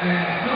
Yeah.